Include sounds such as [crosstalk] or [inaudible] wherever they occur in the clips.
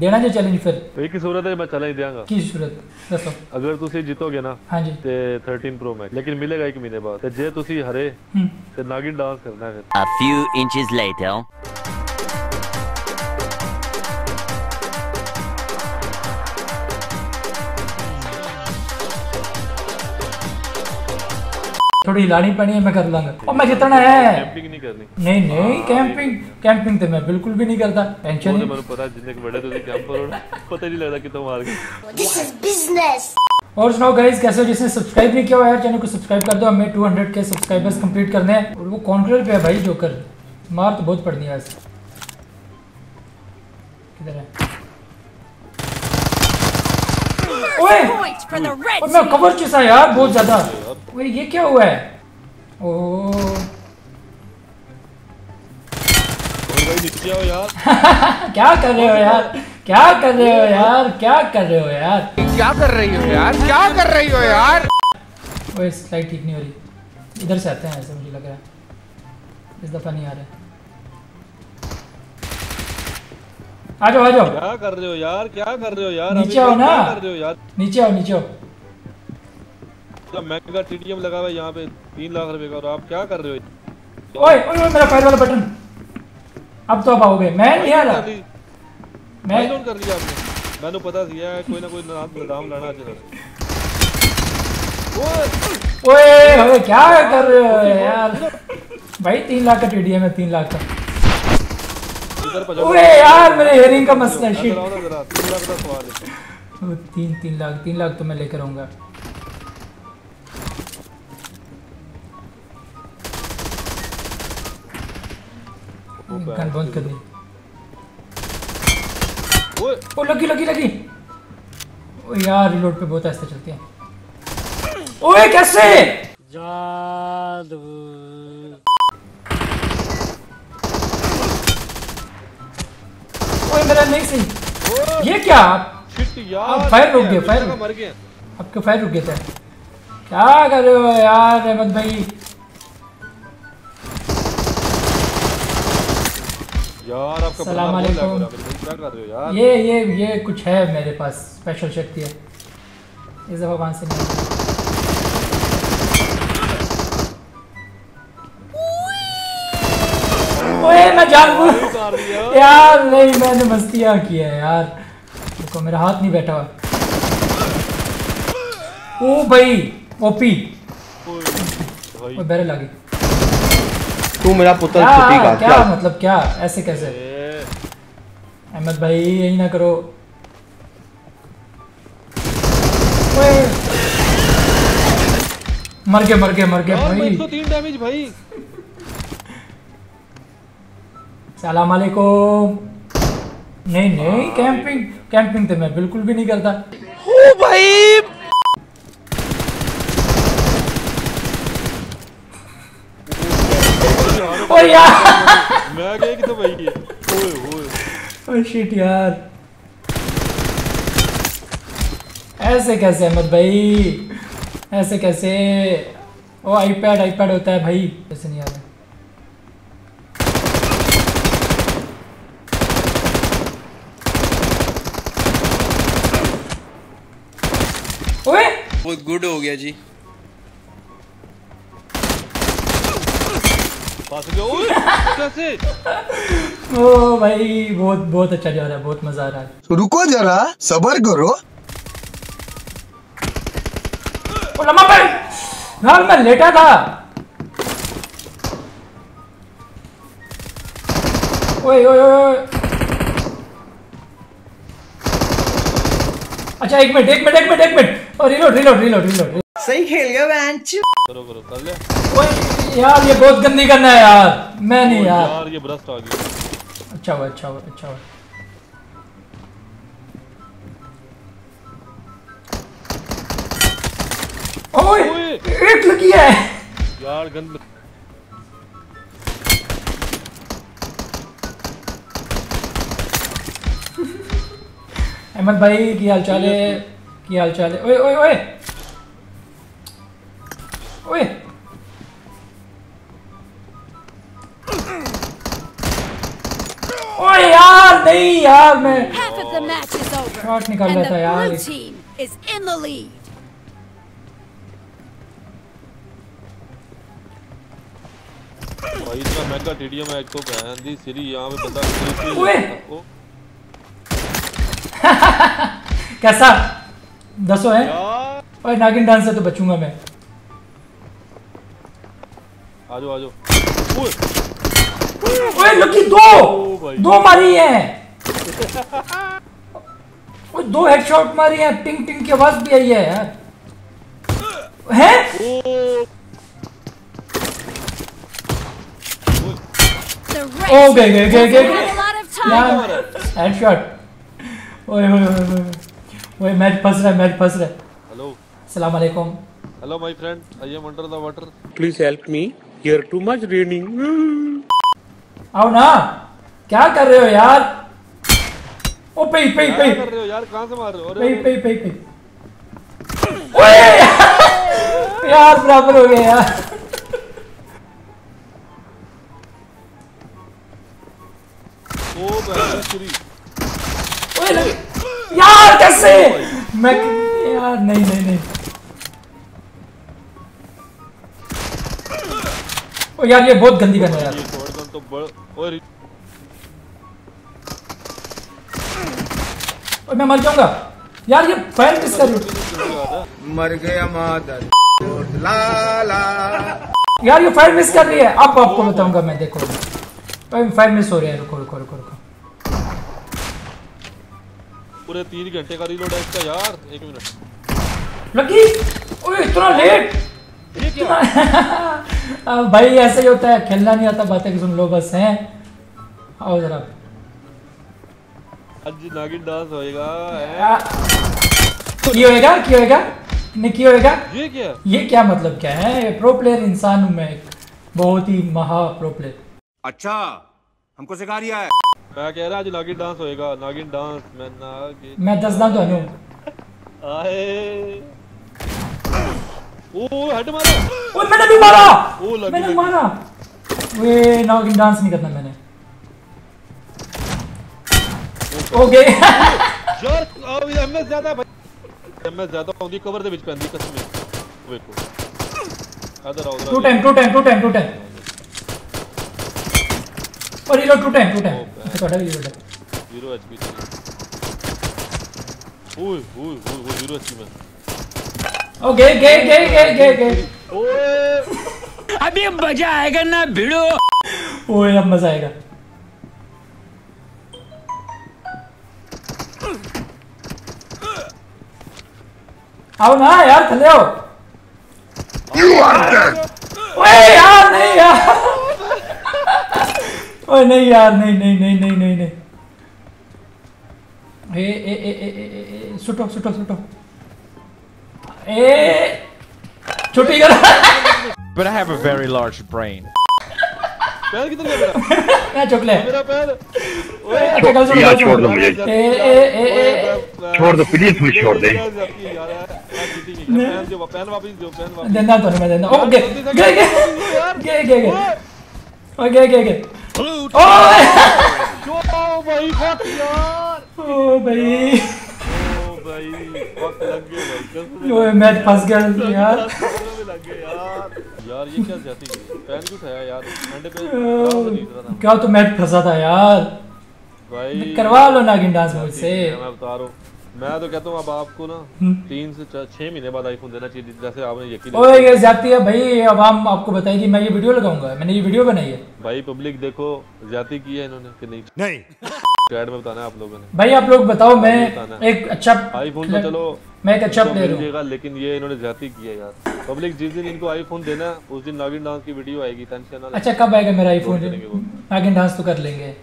ਦੇਣਾ ਜੇ ਚੈਲੰਜ ਫਿਰ ਇੱਕ ਸੂਰਤ ਹੈ ਮੈਂ ਚਲਾ ਹੀ ਦਿਆਂਗਾ ਕੀ ਸੂਰਤ ਦੱਸੋ ਅਗਰ ਤੁਸੀਂ ਜਿੱਤੋਗੇ ਨਾ ਹਾਂਜੀ ਤੇ 13 ਪ੍ਰੋ ਮੈਕਸ ਲੇਕਿਨ ਮਿਲੇਗਾ ਇੱਕ ਮਹੀਨੇ ਬਾਅਦ ਤੇ ਜੇ ਤੁਸੀਂ ਹਾਰੇ ਹੂੰ ਤੇ ਨਾਗਿਨ ਡਾਂਸ ਕਰਨਾ ਹੈ ਫਿਰ A few inches later. थोड़ी लानी पानी है मैं कर लूँगा। और मैं कितना है। कैंपिंग नहीं करनी। नहीं नहीं कैंपिंग कैंपिंग तो मैं बिल्कुल भी नहीं करता। टेंशन तो नहीं। मुझे पता जितने बड़े तो कैंप हो पता नहीं लगता कितना मार गए दिस इज़ बिज़नेस और सुनाओ गाइस कैसे हो? जिसने सब्सक्राइब नहीं किया हुआ है चैनल को सब्सक्राइब कर दो। हमें 200 के सब्सक्राइबर्स कंप्लीट करने हैं। और वो कंट्रोल पे है भाई जोकर मार तो बहुत पड़नी है आज। किधर है? ओए मैं कवर चुसा यार बहुत ज़्यादा। ओए ये क्या हुआ है? ओ [laughs] क्या कर रहे हो यार? क्या कर रहे हो यार? क्या कर रहे हो यार? क्या कर रही हो यार? क्या कर रही हो यार? ओए स्लाइड ठीक नहीं हो रही। इधर से आते हैं ऐसे मुझे लग रहा है। इस दफ़ा नहीं आ रहा आ जाओ आ जाओ क्या कर रहे हो यार? क्या कर रहे हो यार? नीचे आओ ना। कर रहे हो यार? नीचे आओ नीचे आओ। मैं का टीडीएम लगा हुआ है यहाँ पे? 3 लाख रुपए का और आप क्या कर रहे हो? ओए ओए मेरा फायर वाला बटन। अब तो आप आओगे। मैं नहीं आ रहा। मैं डाउन कर लिया आपने? मैंने पता दिया है कोई ना कोई नाम नाम लाना चाहिए ओए! ओए क्या कर रहे हो यार? भाई तीन लाख का टीडीएम है तीन लाख का। ओए यार मेरे हेयरिंग का मसला है शिट तीन तीन लाख तीन लाख तो मैं लेकर आऊँगा। गन बंद कर दी ओ लगी लगी लगी। ओ यार रिलोड पे बहुत आस्ते चलते है। ओए कैसे? ओए मेरा नहीं सही ये क्या? यार फायर रुक गया, कितना फायर मर गया आपके फायर रुक गए थे क्या कर रहे हो यार अहमद भाई? यार आपका सलाम यार। ये ये ये कुछ है मेरे पास स्पेशल शक्ति है इस दफ़ा वहाँ से जानबूझ यार नहीं मैंने मस्तियाँ किया है यार। देखो मेरा हाथ नहीं बैठा। हुआ ओ भाई ओपी। ओए, बैरल आ गई। तू मेरा पुत्र क्या क्या क्या मतलब क्या? ऐसे कैसे? अहमद भाई यही ना करो। मर गए मर गए मर गए भाई। 103 डैमेज भाई। सलाम अलैकुम नहीं नहीं कैंपिंग कैंपिंग तो मैं बिल्कुल भी नहीं करता। ओ भाई। ओ यार। मैं गया कि तो भाई ओए ओए। ओ शिट यार। ऐसे कैसे अहमद भाई? ऐसे कैसे? ओ आईपैड आईपैड होता है भाई। ऐसे नहीं आ रहा ओए! बहुत गुड हो गया जी। पास गया। ओए कैसे? [laughs] ओ भाई बहुत बहुत अच्छा जा रहा है बहुत मज़ा आ रहा है। रुको जरा सबर करो। ओ लंबा भाई यार मैं लेटा था। ओए ओए ओए। अच्छा एक मिनट एक मिनट एक मिनट एक मिनट। और रिलोड रिलोड रिलोड रिलोड सही खेल गया बेंच करो करो कर ले। ओए यार ये बहुत गंदी करना है यार। मैं नहीं यार। यार ये ब्रस्ट आ गया। अच्छा हुआ अच्छा हुआ अच्छा हुआ। ओए ओए। एक लगी है। यार गंद अहमद भाई की हाल चाल है की हाल चाल है ओए ओए ओए ओए ओए यार नहीं यार मैं. शॉट निकाल रहा था यार. भाई इतना महँगा टीडीएम है एक तो बहन दी सिरी यहाँ पे बंदा ओए! [laughs] कैसा? दसो है? ओए नागिन डांस से तो बचूँगा मैं। आ जाओ आ जाओ ओए। ओए लकी दो! दो मारी है। ओए दो हेडशॉट मारी है। टिंग टिंग की आवाज़ भी आई है यार। हैं? ओ। Lot of time. यार हेडशॉट ओए ओए ओए ओए ओए। मैच फंस रहा है मैच फंस रहा है। हेलो अस्सलाम वालेकुम hello my friend I am under the water Please help me. Here too much raining. आओ ना। क्या कर रहे हो यार? ओ पे पे पे। कर रहे हो यार? कहाँ से मार रहे हो? पे अरे। पे पे पे। ओए! यार बराबर हो गया यार। ओ ओए लगे यार कैसे? मैं यार नहीं नहीं नहीं। ओ यार ये बहुत गंदी गन है यार। तो और मैं मर जाऊँगा। यार ये फायर किस कर रही है? मर गया मादर। ला ला। यार ये फायर मिस कर रही है। अब आपको बताऊँगा मैं देखो। फायर मिस हो रही है। रुको रुको रुको रुको। पूरे तीन घंटे का रीलोड है इसका यार। एक मिनट। लकी ओए इतना लेट ये क्या अब भाई ऐसे ही होता है खेलना नहीं आता बातें सुन लो बस हैं? आओ जरा। आज नागिन डांस होएगा हैं? आ, की होएगा की होएगा? नहीं की होएगा? ये क्या? ये क्या मतलब क्या है? प्रो प्लेयर इंसान हूँ मैं एक बहुत ही महा प्रो प्लेयर अच्छा हमको सिखा रिया है। मैं कह रहा आज नागिन डांस होएगा नागिन डांस मैं नागिन मैं दसदा ਤੁਹਾਨੂੰ आए ओ हट मारा ओए मैंने भी मारा ओ लगी मैंने लगी मारा वे नागिन डांस नहीं करना मैंने ओके यार अब एमएस ज्यादा भाई एमएस ज्यादा होंदी कवर ਦੇ ਵਿੱਚ ਪੈਂਦੀ ਕਸਮ ਵੇਖੋ ਇਧਰ ਆਓ to time to time to time to time और reload two time two time अच्छा कटा रिलोड है 0 एचपी ओए ओए ओए 0 एचपी बस ओके गे गे गे गे गे ओए। अभी मज़ा आएगा ना भिड़ो। ओए अब मज़ा आएगा। आओ ना यार चले आओ। यू आर डेड ओए यार नहीं यार। ओए नहीं यार नहीं नहीं नहीं नहीं नहीं नहीं। ए ए ए ए ए ए ए सुटो सुटो सुटो। ए छुट्टी कर। But I have a very large brain. पैर किधर गया मेरा? मैं चुक ले। मेरा पैर। ओए अच्छा कल यार, छोड़ दो मुझे। ए ए ए ए। छोड़ दो, please मुझे छोड़ दे। पैन वापस दो पैन वापस। देना तो नहीं मैं देना। ओके गे गे गे। गे गे ओके गे गे। ओए जो भाई फक यार ओ भाई ओ भाई फक लग गए भाई ओए मैच फंस गया यार। यार यार। ये क्या जाती है पैन क्यों उठाया यार ठंडे पे क्या तो मैच फंसा था यार। भाई करवा लो नागिन डांस मुझसे। मैं बता रहा हूँ। मैं तो कहता हूँ अब आपको ना हम्म। तीन से छह महीने बाद आईफोन देना चाहिए जैसे आपने यकीन ओए ये ज्यादती है भाई अब हम आपको बताएगी मैं ये वीडियो लगाऊँगा मैंने ये वीडियो बनाई है। भाई पब्लिक देखो ज़्यादा की है इन्होंने कि नहीं? नहीं। चैट में बताना आप लोगों ने। भाई आप लोग बताओ मैं एक अच्छा आईफोन तो चलो मैं एक अच्छा प्लेयर हूँ। लेकिन ये इन्होंने ज़्यादा की है यार। पब्लिक जिस दिन इनको आईफोन देना उस दिन नागिन डांस की वीडियो आएगी टेंशन ना अच्छा कब आएगा मेरा आईफोन नागिन डांस तो कर लेंगे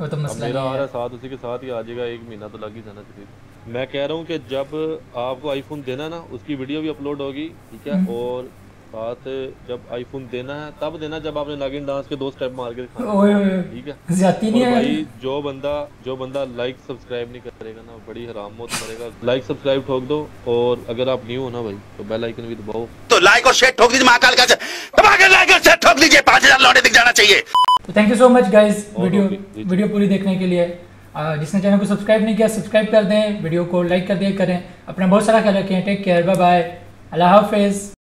वो तो मसला मेरा आ नहीं रहा है साथ उसी के साथ ही आ जाएगा एक महीना तो लग ही जाना चाहिए। मैं कह रहा हूँ कि जब आपको आईफोन देना ना उसकी वीडियो भी अपलोड होगी ठीक है? और साथ जब आईफोन देना है तब देना जब आपने नागिन डांस के दो स्टेप मार के दिखाना। ठीक है? ज्यादती नहीं है भाई जो बंदा जो बंदा लाइक सब्सक्राइब नहीं करेगा ना बड़ी हराम मौत मरेगा। लाइक सब्सक्राइब ठोक दो और अगर आप न्यू हो ना भाई तो बेल आइकन भी दबाओ। तो लाइक और शेयर ठोक दीजिए महाकाल का दबा के लाइक और शेयर ठोक दीजिए पाँच हज़ार लौटे दिख जाना चाहिए। Thank you so much guys video. Video पूरी देखने के लिए। जिसने चैनल को सब्सक्राइब नहीं किया, सब्सक्राइब कर दें, वीडियो को लाइक कर दिया करें। अपना बहुत सारा ख्याल रखें। टेक केयर बाय बाय अल्लाह हाफिज़।